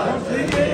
Vamos,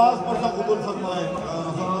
Abbas पर तकबुल फरमाए हाँ, हाँ,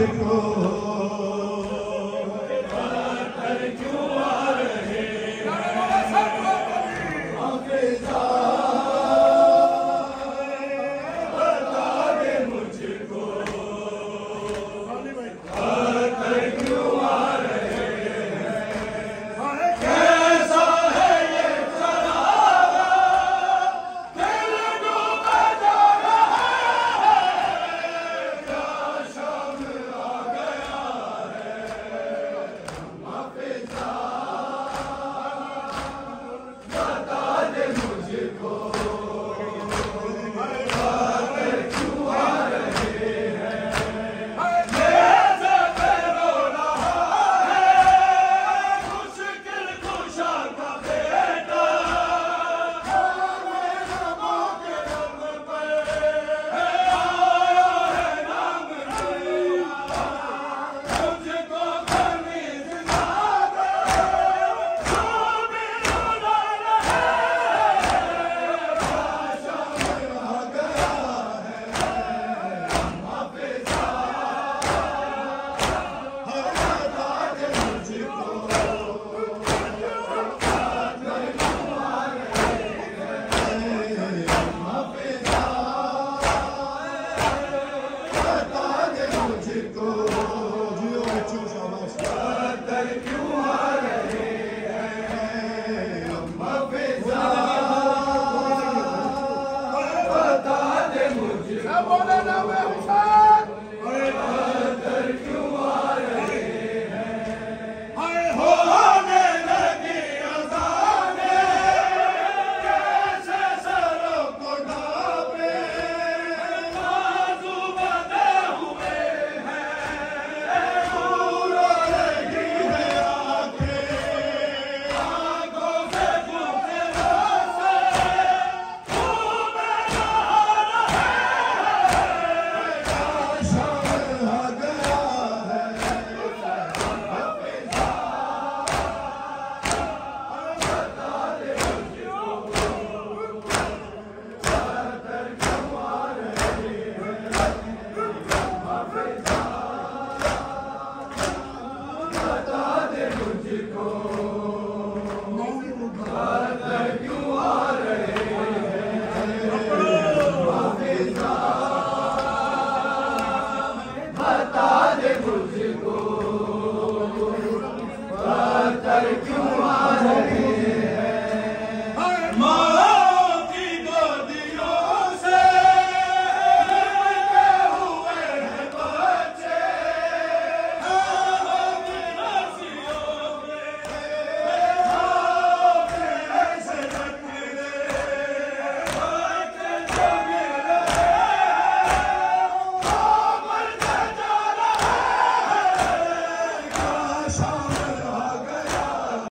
Pentecoste.